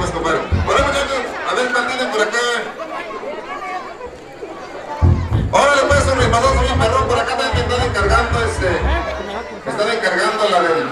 más, compadre. Hola, muchachos. A ver, partiden por acá. Órale, pues, un rimadoso bien perrón. Por acá también están encargando, este... Están encargando la del...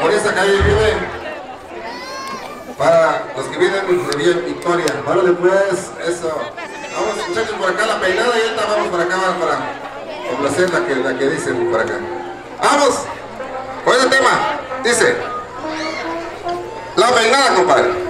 Por esa calle vive. Para los que vienen de Villa Victoria. Órale, pues, eso. Vamos, muchachos, por acá la peinada y ahorita vamos por acá para complacer la que, la que dicen por acá. ¡Vamos! Con ese tema, dice... trabalhar, compadre.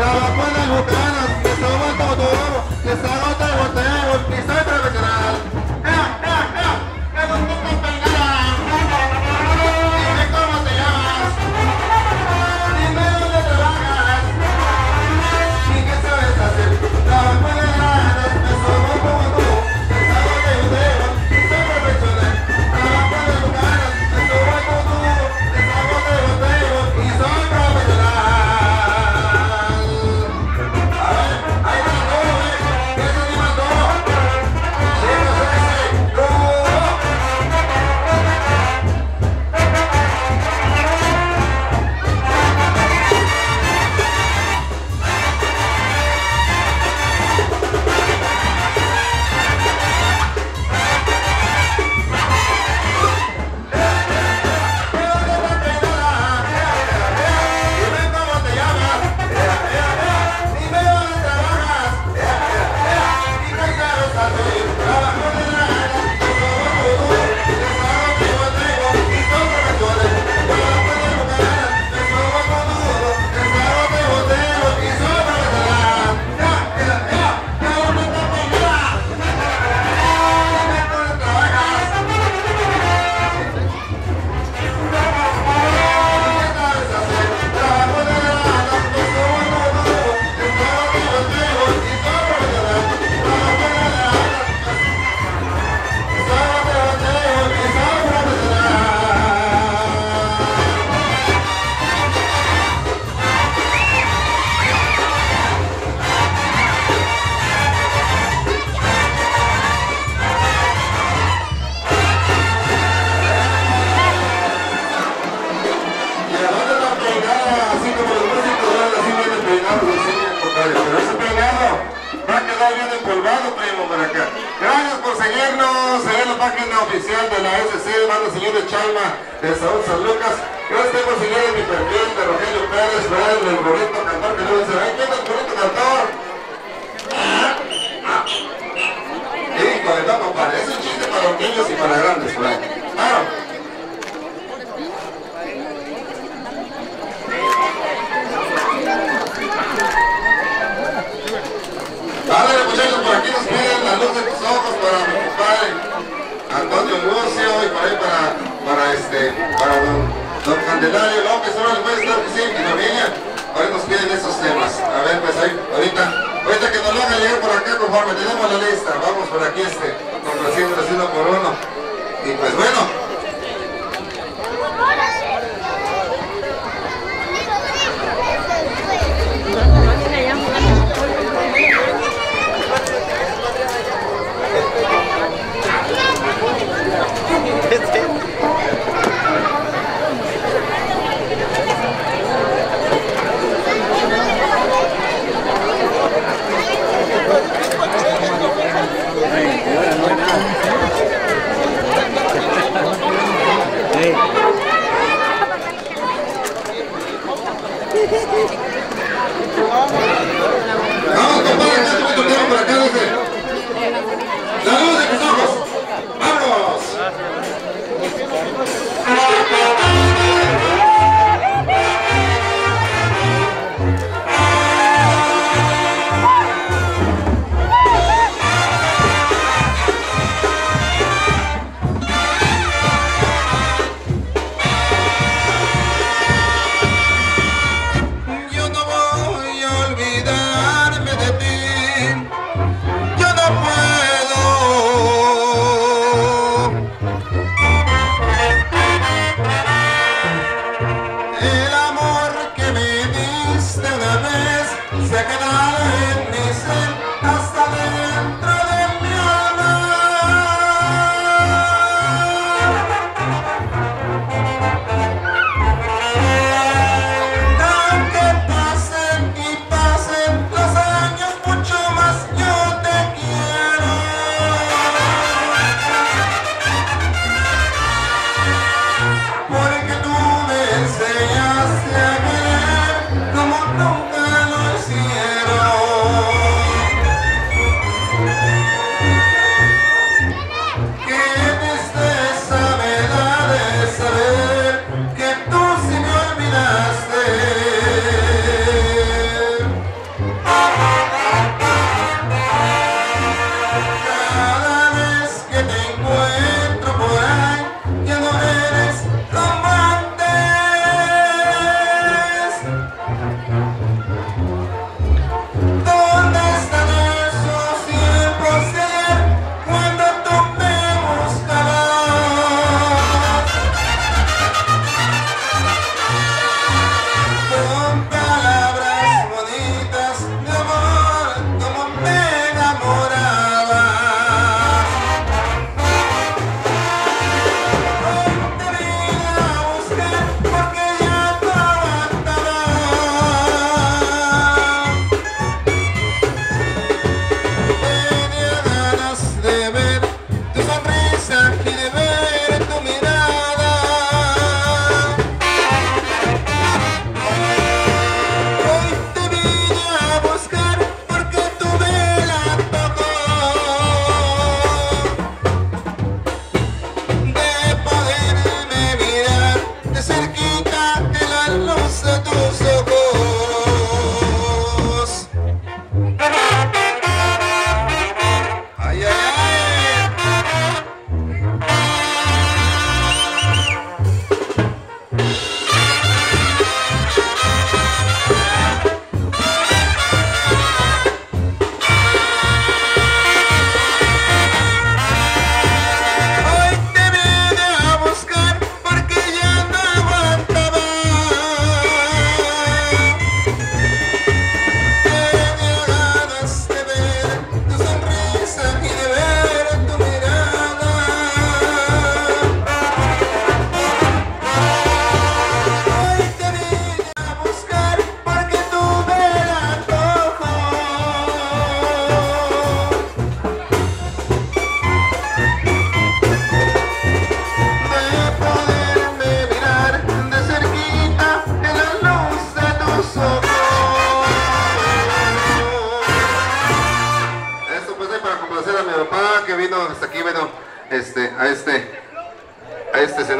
trabajo en las botanas, les hago autodoro, les hago otra botella,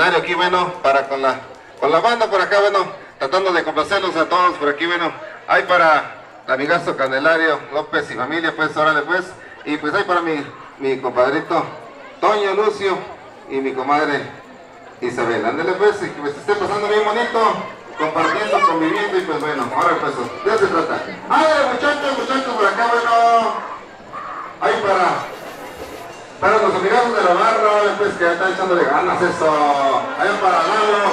aquí, bueno, para con la, con la banda por acá, bueno, tratando de complacerlos a todos por aquí, bueno, hay para el amigazo Candelario López y familia, pues, órale, pues, y pues hay para mi, mi compadrito Toño Lucio y mi comadre Isabel, ándale pues, y que me esté pasando bien bonito, compartiendo, conviviendo y pues bueno, ahora pues, de eso se trata. ¡Ándale muchachos, muchachos por acá, bueno! Hay para para los amigos de la barra, pues que están echándole ganas eso. Allá para Lalo,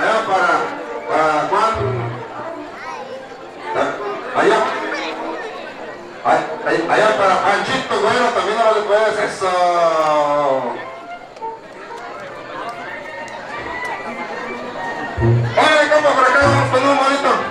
allá para, para Juan. Allá. Allá, allá para Panchito, bueno, también ahora después eso. Órale, compa, por un bonito.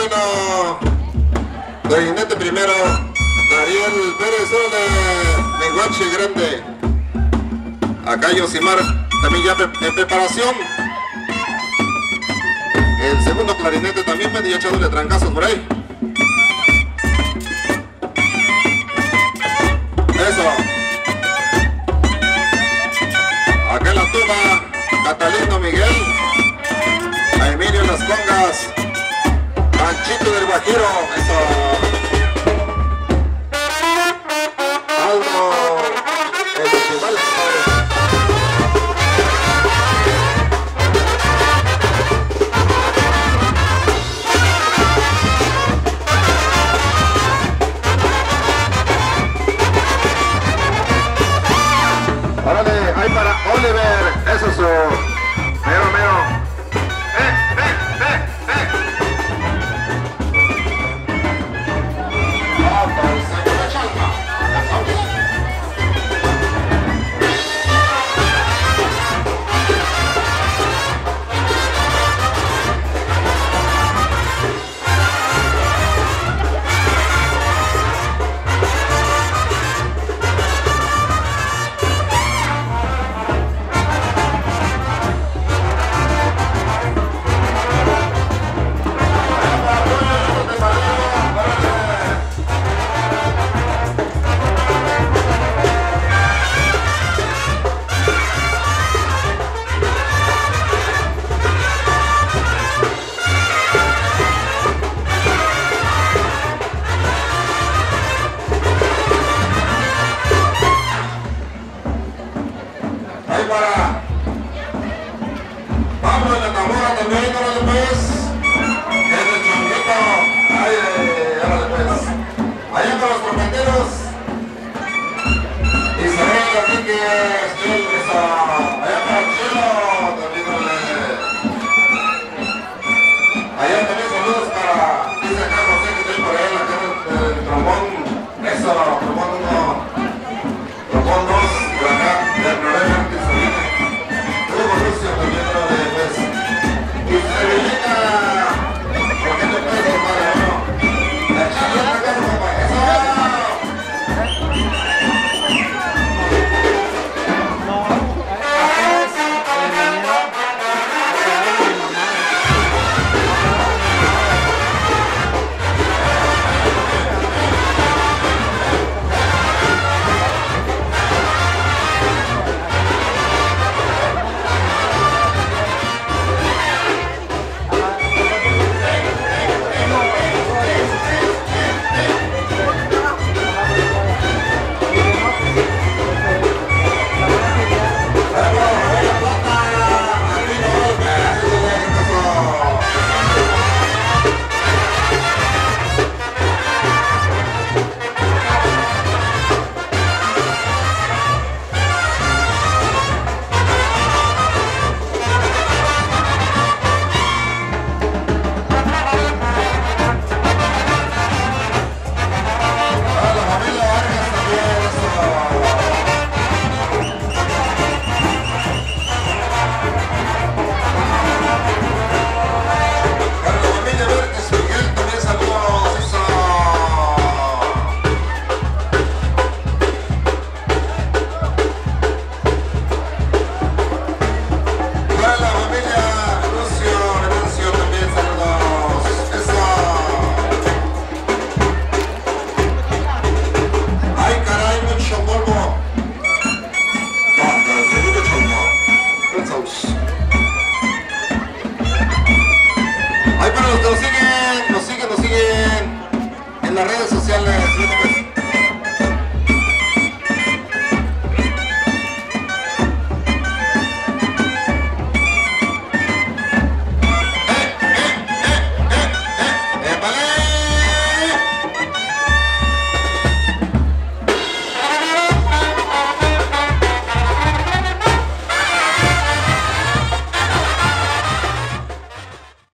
Bueno, clarinete primero, Dariel Pérez de Lenguache Grande. Acá Yosimar también ya en preparación. El segundo clarinete también me echándole trancazos por ahí. Eso. Acá en la tuba, Catalino Miguel. A Emilio Las Congas. Panchito del Guajiro.